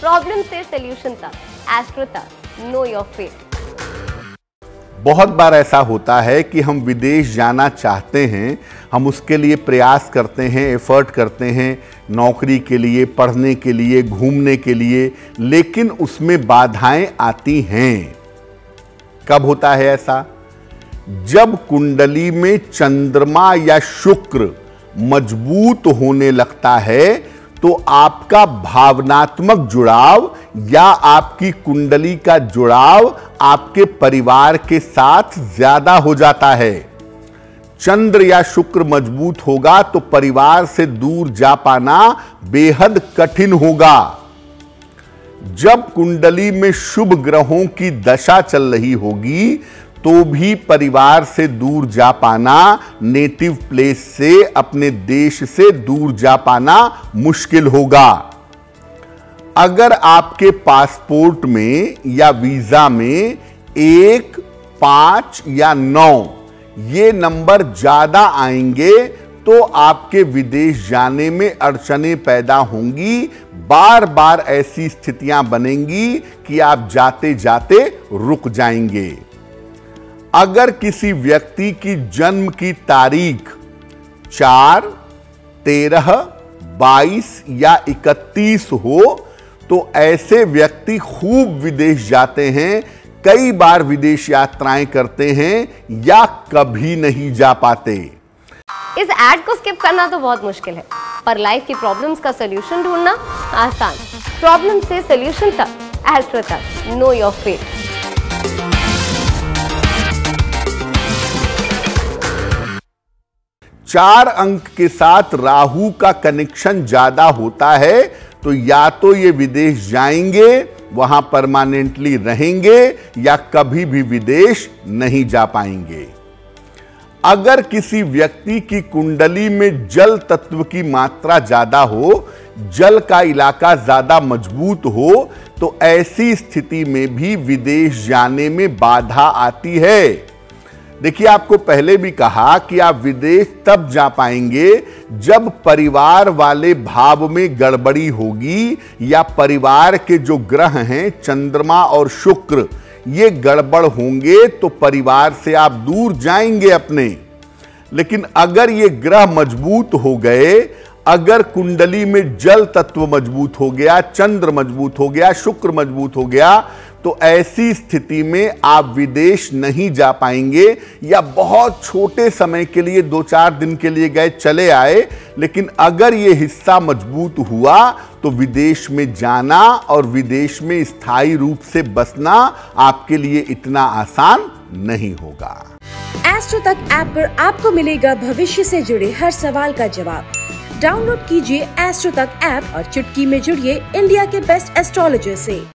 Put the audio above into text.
Problem से solution तक astro तक नो योर फेट बहुत बार ऐसा होता है कि हम विदेश जाना चाहते हैं, हम उसके लिए प्रयास करते हैं एफर्ट करते हैं, नौकरी के लिए, पढ़ने के लिए, घूमने के लिए, लेकिन उसमें बाधाएँ आती हैं। कब होता है ऐसा? जब कुंडली में चंद्रमा या शुक्र मज़बूत होने लगता है तो आपका भावनात्मक जुड़ाव या आपकी कुंडली का जुड़ाव आपके परिवार के साथ ज़्यादा हो जाता है। चंद्र या शुक्र मज़बूत होगा तो परिवार से दूर जा पाना बेहद कठिन होगा। जब कुंडली में शुभ ग्रहों की दशा चल रही होगी तो भी परिवार से दूर जा पाना नेटिव प्लेस से, अपने देश से दूर जा पाना मुश्किल होगा। अगर आपके पासपोर्ट में या वीज़ा में एक, पाँच या नौ ये नंबर ज़्यादा आएँगे तो आपके विदेश जाने में अड़चने पैदा होंगी। बार बार ऐसी स्थितियाँ बनेंगी कि आप जाते जाते रुक जाएँगे। अगर किसी व्यक्ति की जन्म की तारीख चार, तेरह, बाईस या इकतीस हो तो ऐसे व्यक्ति खूब विदेश जाते हैं, कई बार विदेश यात्राएँ करते हैं या कभी नहीं जा पाते। इस एड को स्किप करना तो बहुत मुश्किल है, पर लाइफ की प्रॉब्लम्स का सोल्यूशन ढूंढना आसान। प्रॉब्लम से सोल्यूशन तक एस्ट्रो तक नो योर फेट चार अंक के साथ राहु का कनेक्शन ज़्यादा होता है तो या तो ये विदेश जाएँगे, वहाँ परमानेंटली रहेंगे, या कभी भी विदेश नहीं जा पाएँगे। अगर किसी व्यक्ति की कुंडली में जल तत्व की मात्रा ज़्यादा हो, जल का इलाका ज़्यादा मज़बूत हो तो ऐसी स्थिति में भी विदेश जाने में बाधा आती है। देखिए, आपको पहले भी कहा कि आप विदेश तब जा पाएँगे जब परिवार वाले भाव में गड़बड़ी होगी या परिवार के जो ग्रह हैं, चंद्रमा और शुक्र, ये गड़बड़ होंगे तो परिवार से आप दूर जाएँगे अपने। लेकिन अगर ये ग्रह मज़बूत हो गए अगर कुंडली में जल तत्व मज़बूत हो गया, चंद्र मज़बूत हो गया, शुक्र मज़बूत हो गया तो ऐसी स्थिति में आप विदेश नहीं जा पाएँगे या बहुत छोटे समय के लिए, दो चार दिन के लिए गए, चले आए, लेकिन अगर ये हिस्सा मज़बूत हुआ तो विदेश में जाना और विदेश में स्थायी रूप से बसना आपके लिए इतना आसान नहीं होगा। एस्ट्रो तक ऐप पर आपको मिलेगा भविष्य से जुड़े हर सवाल का जवाब। डाउनलोड कीजिए एस्ट्रो तक ऐप और चुटकी में जुड़िए इंडिया के बेस्ट एस्ट्रोलॉजर से।